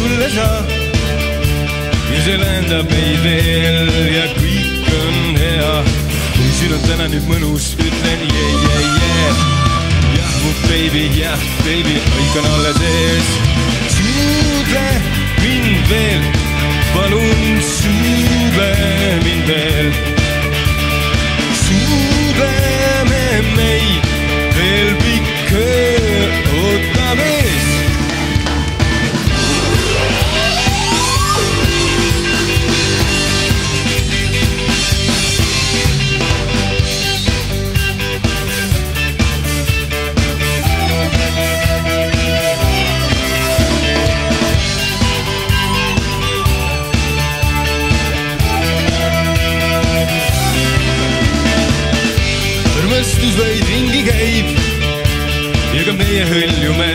tulles ja ja see lendab ei veel ja kõik on hea. kui sul on täna nüüd mõnus, ütlen jee, jee, jee. jah, mu baby, jah, baby, kõik on alles ees. suudle mind veel armastus vaid ringi käib ja ka meie hõljume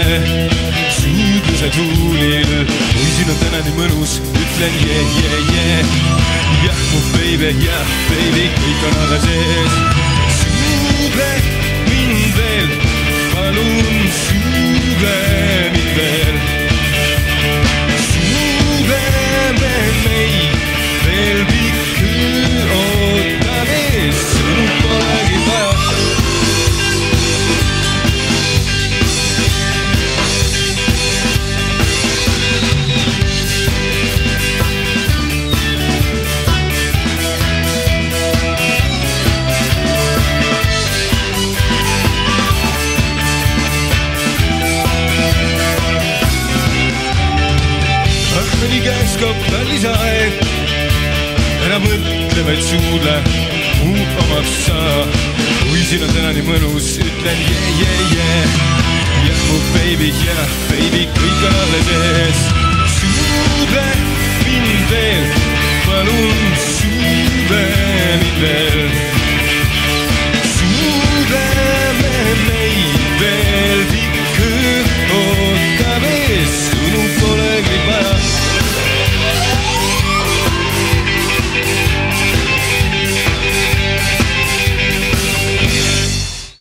suudluse tuulil. kui siin on täna nii mõnus, ütlen yeah, yeah, yeah. jah, mu baby, jah, baby, kõik on alles ees. Aknani käes kaob kallis aeg. ära mõtle, vaid suudle mu omaks saa. kui siin on täna nii mõnus, ütlen yeah, yeah, yeah. jah, mu baby, jah, baby, kõik on alles ees. suudle